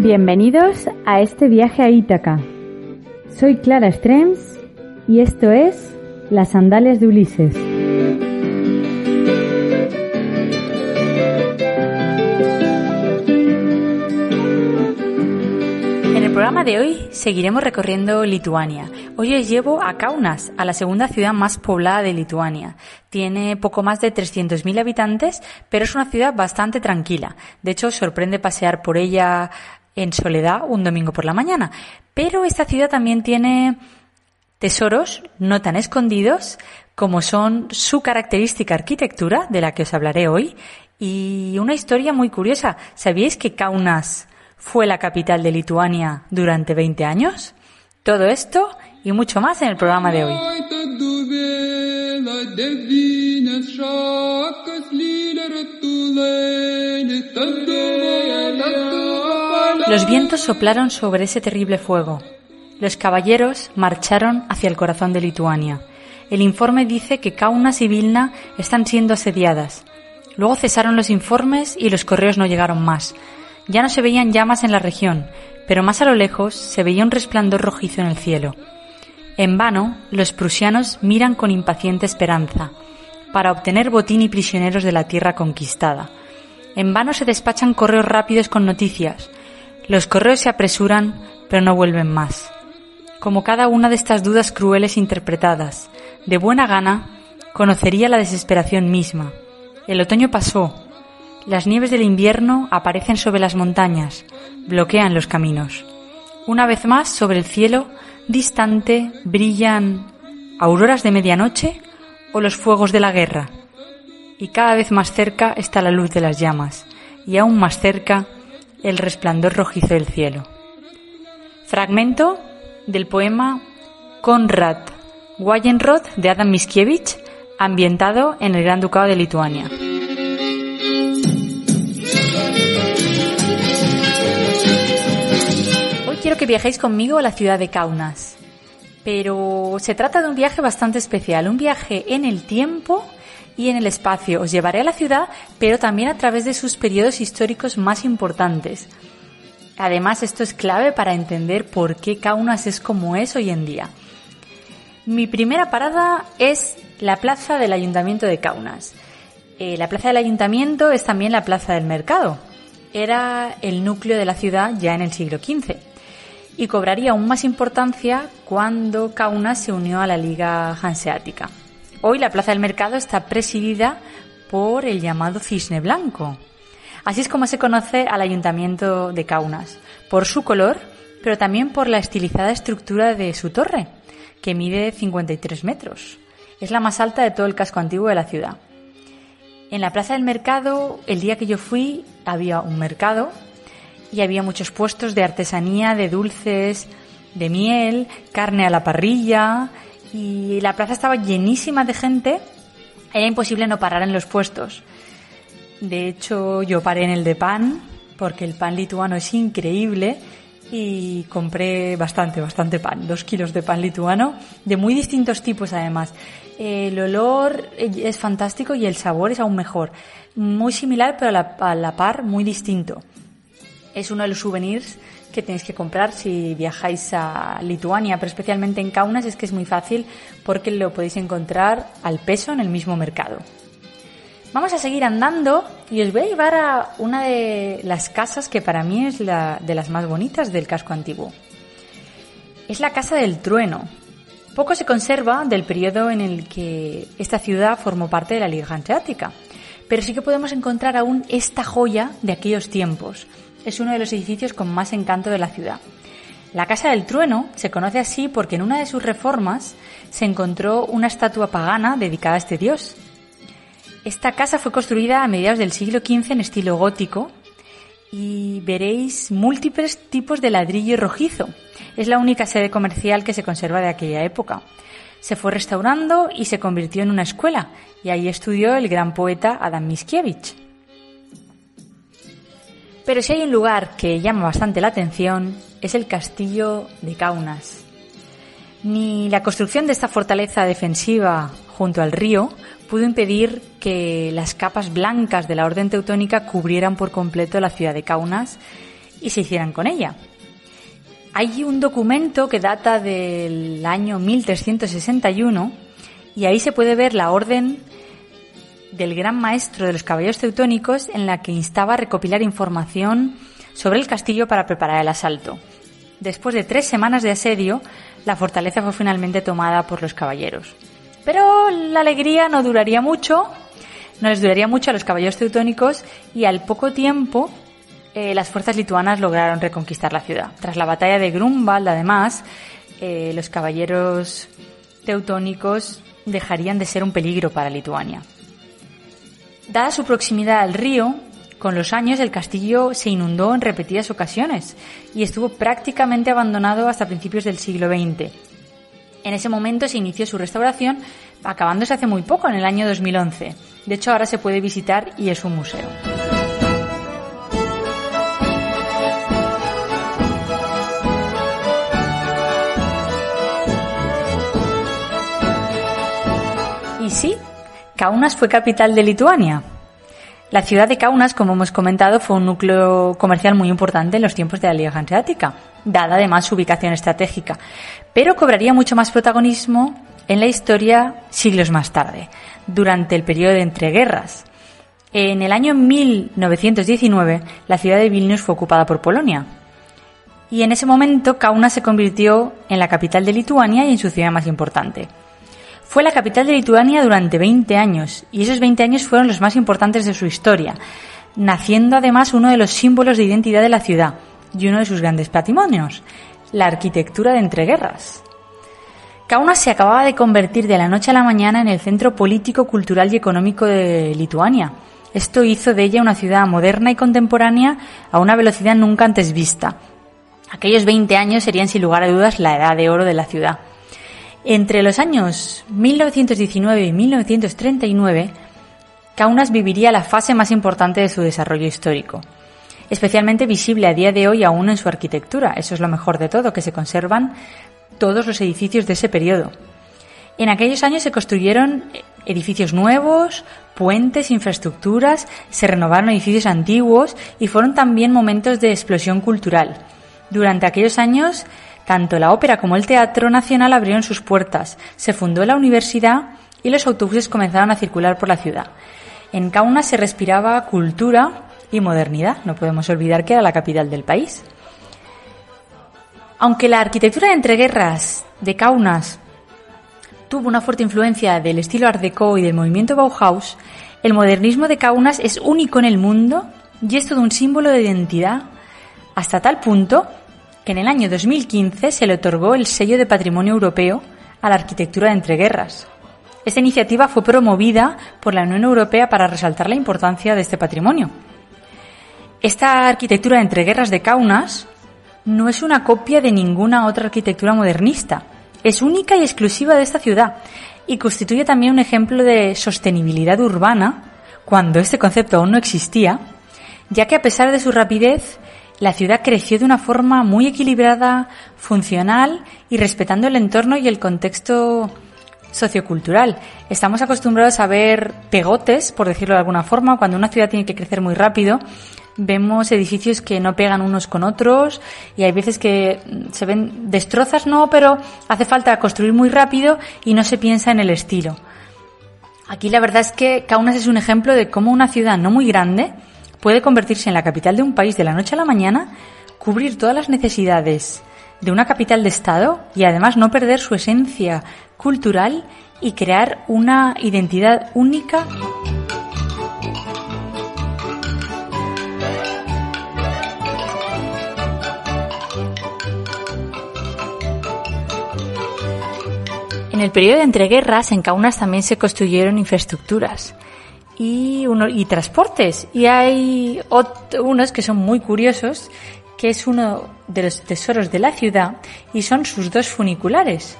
Bienvenidos a este viaje a Ítaca. Soy Clara Strems y esto es Las Sandalias de Ulises. Programa de hoy seguiremos recorriendo Lituania. Hoy os llevo a Kaunas, a la segunda ciudad más poblada de Lituania. Tiene poco más de 300.000 habitantes, pero es una ciudad bastante tranquila. De hecho, sorprende pasear por ella en soledad un domingo por la mañana. Pero esta ciudad también tiene tesoros no tan escondidos como son su característica arquitectura, de la que os hablaré hoy, y una historia muy curiosa. ¿Sabíais que Kaunas fue la capital de Lituania durante 20 años? Todo esto y mucho más en el programa de hoy. Los vientos soplaron sobre ese terrible fuego. Los caballeros marcharon hacia el corazón de Lituania. El informe dice que Kaunas y Vilna están siendo asediadas. Luego cesaron los informes y los correos no llegaron más. Ya no se veían llamas en la región, pero más a lo lejos se veía un resplandor rojizo en el cielo. En vano, los prusianos miran con impaciente esperanza para obtener botín y prisioneros de la tierra conquistada. En vano se despachan correos rápidos con noticias. Los correos se apresuran, pero no vuelven más. Como cada una de estas dudas crueles interpretadas, de buena gana, conocería la desesperación misma. El otoño pasó. Las nieves del invierno aparecen sobre las montañas, bloquean los caminos. Una vez más, sobre el cielo, distante, brillan auroras de medianoche o los fuegos de la guerra. Y cada vez más cerca está la luz de las llamas, y aún más cerca el resplandor rojizo del cielo. Fragmento del poema Konrad Wayenroth de Adam Mickiewicz, ambientado en el Gran Ducado de Lituania. Que viajéis conmigo a la ciudad de Kaunas. Pero se trata de un viaje bastante especial, un viaje en el tiempo y en el espacio. Os llevaré a la ciudad, pero también a través de sus periodos históricos más importantes. Además, esto es clave para entender por qué Kaunas es como es hoy en día. Mi primera parada es la plaza del Ayuntamiento de Kaunas. Eh, la plaza del Ayuntamiento es también la plaza del mercado. Era el núcleo de la ciudad ya en el siglo XV y cobraría aún más importancia cuando Kaunas se unió a la Liga Hanseática. Hoy la Plaza del Mercado está presidida por el llamado Cisne Blanco. Así es como se conoce al Ayuntamiento de Kaunas, por su color, pero también por la estilizada estructura de su torre, que mide 53 metros. Es la más alta de todo el casco antiguo de la ciudad. En la Plaza del Mercado, el día que yo fui, había un mercado y había muchos puestos de artesanía, de dulces, de miel, carne a la parrilla y la plaza estaba llenísima de gente. Era imposible no parar en los puestos. De hecho, yo paré en el de pan porque el pan lituano es increíble y compré bastante, bastante pan, dos kilos de pan lituano, de muy distintos tipos además. El olor es fantástico y el sabor es aún mejor. Muy similar, pero a la, par muy distinto es uno de los souvenirs que tenéis que comprar si viajáis a Lituania, pero especialmente en Kaunas es que es muy fácil porque lo podéis encontrar al peso en el mismo mercado. Vamos a seguir andando y os voy a llevar a una de las casas que para mí es la de las más bonitas del casco antiguo. Es la Casa del Trueno. Poco se conserva del periodo en el que esta ciudad formó parte de la Liga Hanseática, pero sí que podemos encontrar aún esta joya de aquellos tiempos, es uno de los edificios con más encanto de la ciudad. La Casa del Trueno se conoce así porque en una de sus reformas se encontró una estatua pagana dedicada a este dios. Esta casa fue construida a mediados del siglo XV en estilo gótico y veréis múltiples tipos de ladrillo rojizo. Es la única sede comercial que se conserva de aquella época. Se fue restaurando y se convirtió en una escuela y ahí estudió el gran poeta Adam Mickiewicz. Pero si hay un lugar que llama bastante la atención, es el castillo de Kaunas. Ni la construcción de esta fortaleza defensiva junto al río, pudo impedir que las capas blancas de la orden teutónica cubrieran por completo la ciudad de Kaunas y se hicieran con ella. Hay un documento que data del año 1361 y ahí se puede ver la orden del gran maestro de los caballeros teutónicos en la que instaba a recopilar información sobre el castillo para preparar el asalto. Después de tres semanas de asedio, la fortaleza fue finalmente tomada por los caballeros. Pero la alegría no duraría mucho, no les duraría mucho a los caballeros teutónicos y al poco tiempo eh, las fuerzas lituanas lograron reconquistar la ciudad. Tras la batalla de Grunwald, además, eh, los caballeros teutónicos dejarían de ser un peligro para Lituania. Dada su proximidad al río, con los años el castillo se inundó en repetidas ocasiones y estuvo prácticamente abandonado hasta principios del siglo XX. En ese momento se inició su restauración, acabándose hace muy poco, en el año 2011. De hecho, ahora se puede visitar y es un museo. Y sí, Kaunas fue capital de Lituania. La ciudad de Kaunas, como hemos comentado, fue un núcleo comercial muy importante en los tiempos de la Liga Hanseática, dada además su ubicación estratégica, pero cobraría mucho más protagonismo en la historia siglos más tarde, durante el periodo de entreguerras. En el año 1919, la ciudad de Vilnius fue ocupada por Polonia. Y en ese momento, Kaunas se convirtió en la capital de Lituania y en su ciudad más importante. Fue la capital de Lituania durante 20 años, y esos 20 años fueron los más importantes de su historia, naciendo además uno de los símbolos de identidad de la ciudad y uno de sus grandes patrimonios, la arquitectura de entreguerras. Kaunas se acababa de convertir de la noche a la mañana en el centro político, cultural y económico de Lituania. Esto hizo de ella una ciudad moderna y contemporánea a una velocidad nunca antes vista. Aquellos 20 años serían sin lugar a dudas la edad de oro de la ciudad. Entre los años 1919 y 1939, Kaunas viviría la fase más importante de su desarrollo histórico especialmente visible a día de hoy aún en su arquitectura. Eso es lo mejor de todo, que se conservan todos los edificios de ese periodo. En aquellos años se construyeron edificios nuevos, puentes, infraestructuras, se renovaron edificios antiguos y fueron también momentos de explosión cultural. Durante aquellos años, tanto la ópera como el Teatro Nacional abrieron sus puertas, se fundó la universidad y los autobuses comenzaron a circular por la ciudad. En Kaunas se respiraba cultura y modernidad. No podemos olvidar que era la capital del país. Aunque la arquitectura de entreguerras de Kaunas tuvo una fuerte influencia del estilo Art Deco y del movimiento Bauhaus, el modernismo de Kaunas es único en el mundo y es todo un símbolo de identidad hasta tal punto que en el año 2015 se le otorgó el sello de Patrimonio Europeo a la arquitectura de entreguerras. Esta iniciativa fue promovida por la Unión Europea para resaltar la importancia de este patrimonio. Esta arquitectura de entreguerras de Kaunas no es una copia de ninguna otra arquitectura modernista. Es única y exclusiva de esta ciudad y constituye también un ejemplo de sostenibilidad urbana cuando este concepto aún no existía, ya que a pesar de su rapidez, la ciudad creció de una forma muy equilibrada, funcional y respetando el entorno y el contexto sociocultural. Estamos acostumbrados a ver pegotes, por decirlo de alguna forma, cuando una ciudad tiene que crecer muy rápido, vemos edificios que no pegan unos con otros y hay veces que se ven destrozas, no, pero hace falta construir muy rápido y no se piensa en el estilo. Aquí la verdad es que Kaunas es un ejemplo de cómo una ciudad no muy grande puede convertirse en la capital de un país de la noche a la mañana, cubrir todas las necesidades de una capital de Estado y además no perder su esencia cultural y crear una identidad única. En el periodo de entreguerras, en Kaunas también se construyeron infraestructuras y, uno, y transportes. Y hay unos que son muy curiosos, que es uno de los tesoros de la ciudad y son sus dos funiculares.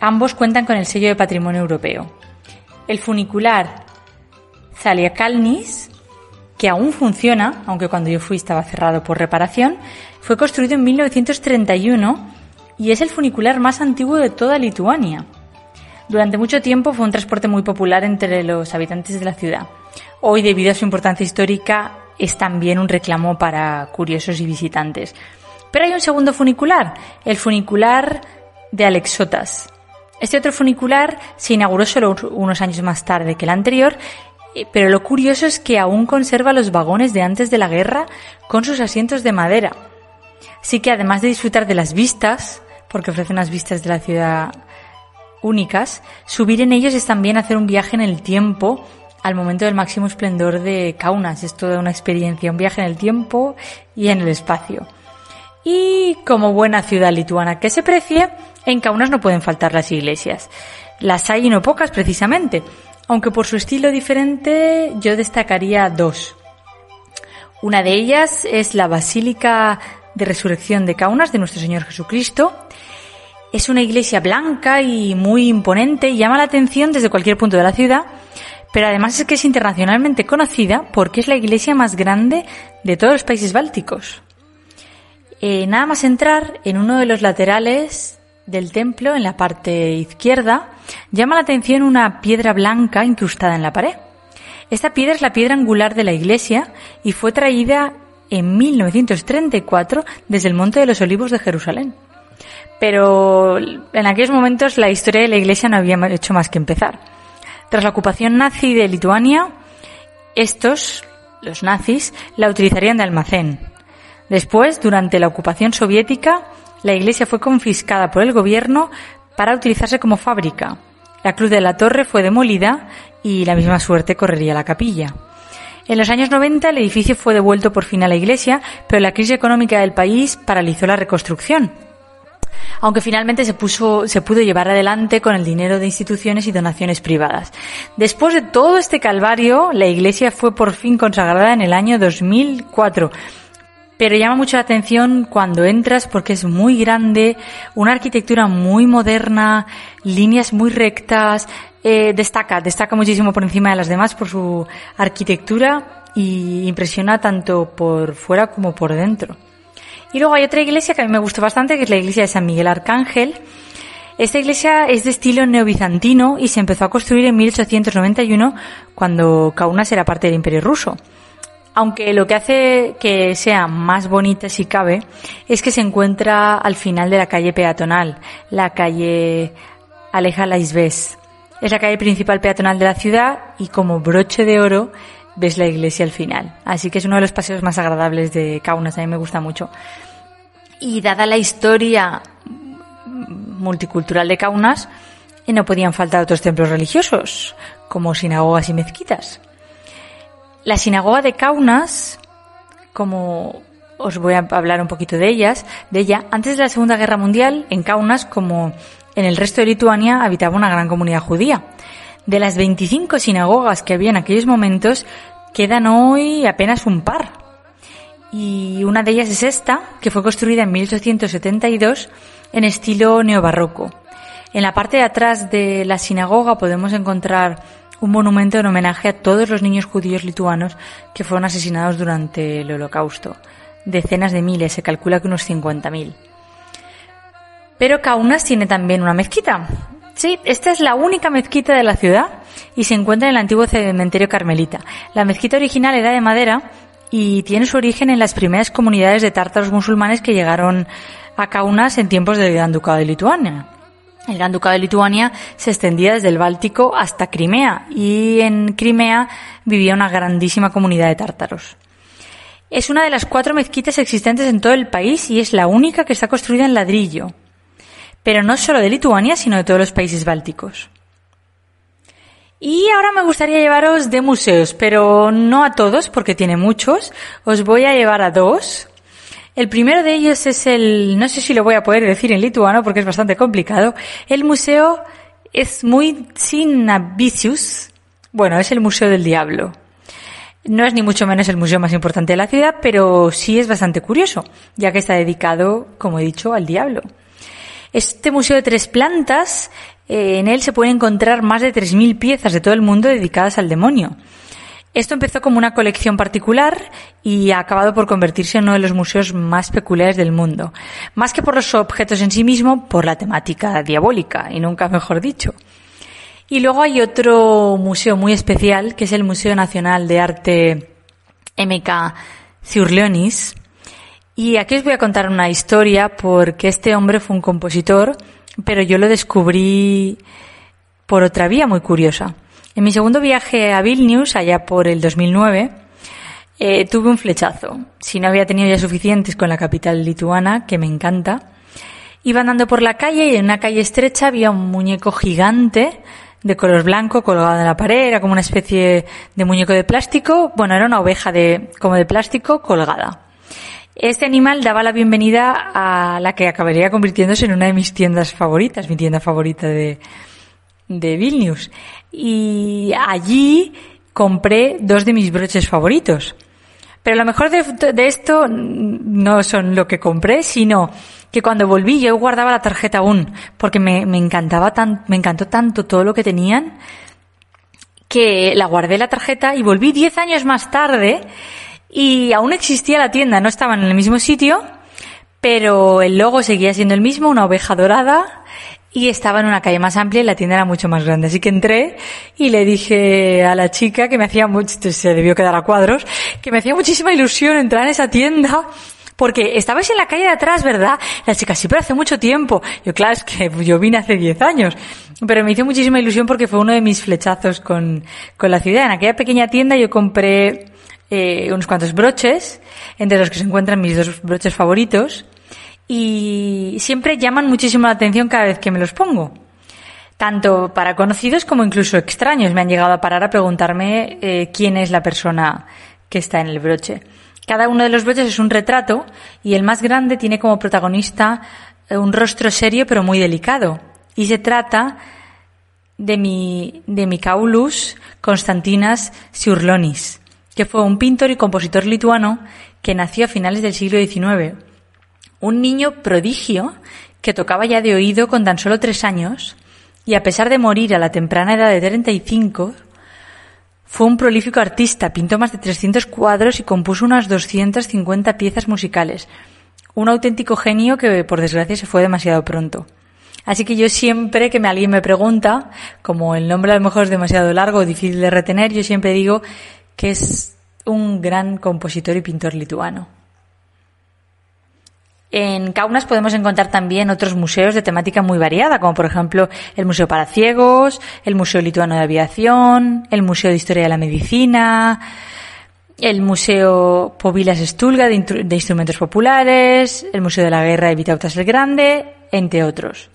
Ambos cuentan con el sello de patrimonio europeo. El funicular Zaliakalnis, que aún funciona, aunque cuando yo fui estaba cerrado por reparación, fue construido en 1931 y es el funicular más antiguo de toda Lituania. Durante mucho tiempo fue un transporte muy popular entre los habitantes de la ciudad. Hoy, debido a su importancia histórica, es también un reclamo para curiosos y visitantes. Pero hay un segundo funicular, el funicular de Alexotas. Este otro funicular se inauguró solo unos años más tarde que el anterior, eh, pero lo curioso es que aún conserva los vagones de antes de la guerra con sus asientos de madera. Así que además de disfrutar de las vistas, porque ofrece unas vistas de la ciudad únicas, subir en ellos es también hacer un viaje en el tiempo al momento del máximo esplendor de Kaunas. Es toda una experiencia, un viaje en el tiempo y en el espacio. Y como buena ciudad lituana que se precie, en Kaunas no pueden faltar las iglesias. Las hay y no pocas precisamente, aunque por su estilo diferente yo destacaría dos. Una de ellas es la Basílica de Resurrección de Kaunas de nuestro Señor Jesucristo. Es una iglesia blanca y muy imponente y llama la atención desde cualquier punto de la ciudad, pero además es que es internacionalmente conocida porque es la iglesia más grande de todos los países bálticos. Eh, nada más entrar en uno de los laterales del templo, en la parte izquierda, llama la atención una piedra blanca incrustada en la pared. Esta piedra es la piedra angular de la iglesia y fue traída en 1934 desde el Monte de los Olivos de Jerusalén. Pero en aquellos momentos la historia de la iglesia no había hecho más que empezar. Tras la ocupación nazi de Lituania, estos, los nazis, la utilizarían de almacén. Después, durante la ocupación soviética, la iglesia fue confiscada por el gobierno para utilizarse como fábrica. La cruz de la torre fue demolida y la misma suerte correría la capilla. En los años 90 el edificio fue devuelto por fin a la iglesia, pero la crisis económica del país paralizó la reconstrucción. Aunque finalmente se, puso, se pudo llevar adelante con el dinero de instituciones y donaciones privadas. Después de todo este calvario, la iglesia fue por fin consagrada en el año 2004 pero llama mucho la atención cuando entras porque es muy grande, una arquitectura muy moderna, líneas muy rectas, eh, destaca, destaca muchísimo por encima de las demás por su arquitectura y impresiona tanto por fuera como por dentro. Y luego hay otra iglesia que a mí me gusta bastante, que es la iglesia de San Miguel Arcángel. Esta iglesia es de estilo neobizantino y se empezó a construir en 1891 cuando Kaunas era parte del Imperio Ruso. Aunque lo que hace que sea más bonita si cabe es que se encuentra al final de la calle peatonal, la calle Aleja Laisves. Es la calle principal peatonal de la ciudad y como broche de oro ves la iglesia al final. Así que es uno de los paseos más agradables de Kaunas, a mí me gusta mucho. Y dada la historia multicultural de Kaunas, no podían faltar otros templos religiosos, como sinagogas y mezquitas. La sinagoga de Kaunas, como os voy a hablar un poquito de ellas, de ella, antes de la Segunda Guerra Mundial, en Kaunas, como en el resto de Lituania, habitaba una gran comunidad judía. De las 25 sinagogas que había en aquellos momentos, quedan hoy apenas un par. Y una de ellas es esta, que fue construida en 1872 en estilo neobarroco. En la parte de atrás de la sinagoga podemos encontrar un monumento en homenaje a todos los niños judíos lituanos que fueron asesinados durante el Holocausto. Decenas de miles, se calcula que unos 50.000. Pero Kaunas tiene también una mezquita. Sí, esta es la única mezquita de la ciudad y se encuentra en el antiguo cementerio carmelita. La mezquita original era de madera y tiene su origen en las primeras comunidades de tártaros musulmanes que llegaron a Kaunas en tiempos del Gran Ducado de Lituania. El Gran Ducado de Lituania se extendía desde el Báltico hasta Crimea y en Crimea vivía una grandísima comunidad de tártaros. Es una de las cuatro mezquitas existentes en todo el país y es la única que está construida en ladrillo. Pero no solo de Lituania, sino de todos los países bálticos. Y ahora me gustaría llevaros de museos, pero no a todos porque tiene muchos. Os voy a llevar a dos el primero de ellos es el, no sé si lo voy a poder decir en lituano porque es bastante complicado. El museo es muy sinavicius. Bueno, es el Museo del Diablo. No es ni mucho menos el museo más importante de la ciudad, pero sí es bastante curioso, ya que está dedicado, como he dicho, al diablo. Este museo de tres plantas, eh, en él se pueden encontrar más de 3.000 piezas de todo el mundo dedicadas al demonio. Esto empezó como una colección particular y ha acabado por convertirse en uno de los museos más peculiares del mundo. Más que por los objetos en sí mismo, por la temática diabólica, y nunca mejor dicho. Y luego hay otro museo muy especial, que es el Museo Nacional de Arte MK Ciurleonis. Y aquí os voy a contar una historia porque este hombre fue un compositor, pero yo lo descubrí por otra vía muy curiosa. En mi segundo viaje a Vilnius, allá por el 2009, eh, tuve un flechazo. Si no había tenido ya suficientes con la capital lituana, que me encanta, iba andando por la calle y en una calle estrecha había un muñeco gigante de color blanco colgado en la pared, era como una especie de muñeco de plástico, bueno, era una oveja de, como de plástico colgada. Este animal daba la bienvenida a la que acabaría convirtiéndose en una de mis tiendas favoritas, mi tienda favorita de, de Vilnius. Y allí compré dos de mis broches favoritos. Pero lo mejor de, de, esto no son lo que compré, sino que cuando volví yo guardaba la tarjeta aún, porque me, me encantaba tan, me encantó tanto todo lo que tenían, que la guardé la tarjeta y volví diez años más tarde y aún existía la tienda, no estaban en el mismo sitio, pero el logo seguía siendo el mismo, una oveja dorada y estaba en una calle más amplia y la tienda era mucho más grande. Así que entré y le dije a la chica que me hacía mucho, se debió quedar a cuadros, que me hacía muchísima ilusión entrar en esa tienda porque estabais en la calle de atrás, ¿verdad? La chica, sí, pero hace mucho tiempo. Yo, claro, es que yo vine hace 10 años. Pero me hizo muchísima ilusión porque fue uno de mis flechazos con, con la ciudad. En aquella pequeña tienda yo compré eh, unos cuantos broches, entre los que se encuentran mis dos broches favoritos y siempre llaman muchísimo la atención cada vez que me los pongo. Tanto para conocidos como incluso extraños me han llegado a parar a preguntarme eh, quién es la persona que está en el broche. Cada uno de los broches es un retrato y el más grande tiene como protagonista eh, un rostro serio pero muy delicado. Y se trata de mi, de Mikaulus Constantinas Siurlonis, que fue un pintor y compositor lituano que nació a finales del siglo XIX un niño prodigio que tocaba ya de oído con tan solo tres años y a pesar de morir a la temprana edad de 35, fue un prolífico artista, pintó más de 300 cuadros y compuso unas 250 piezas musicales. Un auténtico genio que por desgracia se fue demasiado pronto. Así que yo siempre que alguien me pregunta, como el nombre a lo mejor es demasiado largo o difícil de retener, yo siempre digo que es un gran compositor y pintor lituano. En Kaunas podemos encontrar también otros museos de temática muy variada, como por ejemplo el Museo para Ciegos, el Museo Lituano de Aviación, el Museo de Historia de la Medicina, el Museo Povilas Stulga de, Instrumentos Populares, el Museo de la Guerra de Vitautas el Grande, entre otros.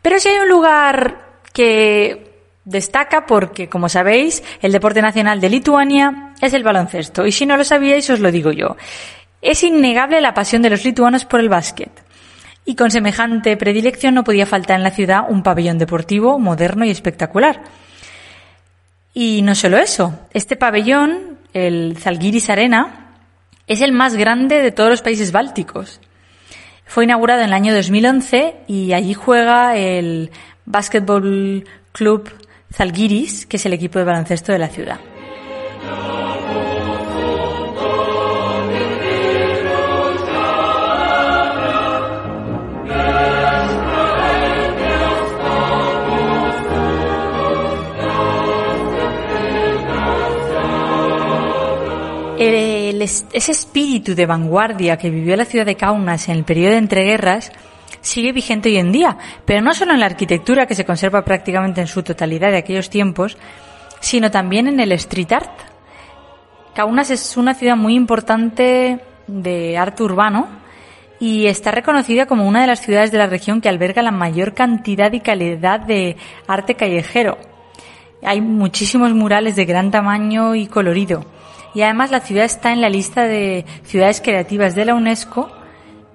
Pero si hay un lugar que destaca porque, como sabéis, el deporte nacional de Lituania es el baloncesto. Y si no lo sabíais, os lo digo yo. Es innegable la pasión de los lituanos por el básquet. Y con semejante predilección no podía faltar en la ciudad un pabellón deportivo moderno y espectacular. Y no solo eso, este pabellón, el Zalgiris Arena, es el más grande de todos los países bálticos. Fue inaugurado en el año 2011 y allí juega el Basketball Club Zalgiris, que es el equipo de baloncesto de la ciudad. ese espíritu de vanguardia que vivió la ciudad de Kaunas en el periodo de entreguerras sigue vigente hoy en día, pero no solo en la arquitectura que se conserva prácticamente en su totalidad de aquellos tiempos, sino también en el street art. Kaunas es una ciudad muy importante de arte urbano y está reconocida como una de las ciudades de la región que alberga la mayor cantidad y calidad de arte callejero. Hay muchísimos murales de gran tamaño y colorido y además la ciudad está en la lista de ciudades creativas de la UNESCO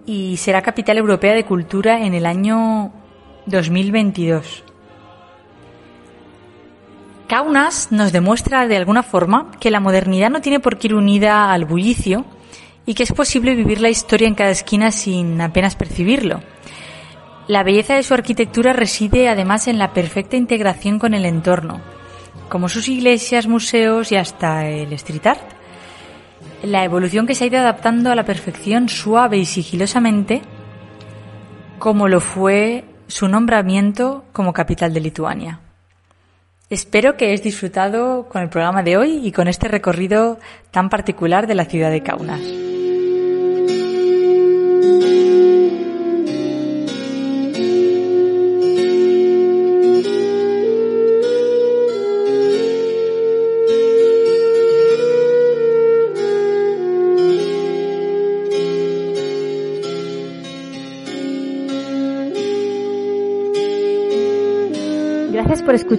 y será capital europea de cultura en el año 2022. Kaunas nos demuestra de alguna forma que la modernidad no tiene por qué ir unida al bullicio y que es posible vivir la historia en cada esquina sin apenas percibirlo. La belleza de su arquitectura reside además en la perfecta integración con el entorno como sus iglesias, museos y hasta el street art. La evolución que se ha ido adaptando a la perfección suave y sigilosamente, como lo fue su nombramiento como capital de Lituania. Espero que hayáis disfrutado con el programa de hoy y con este recorrido tan particular de la ciudad de Kaunas.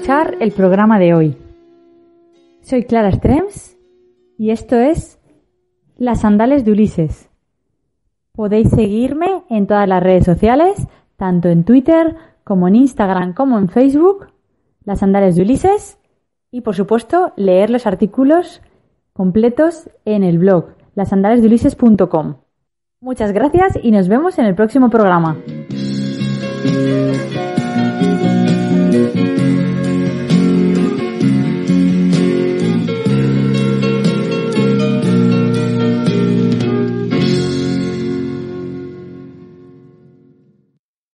El programa de hoy. Soy Clara Strems y esto es Las Sandales de Ulises. Podéis seguirme en todas las redes sociales, tanto en Twitter como en Instagram como en Facebook, Las Sandales de Ulises, y por supuesto leer los artículos completos en el blog lasandalesdeulises.com. Muchas gracias y nos vemos en el próximo programa.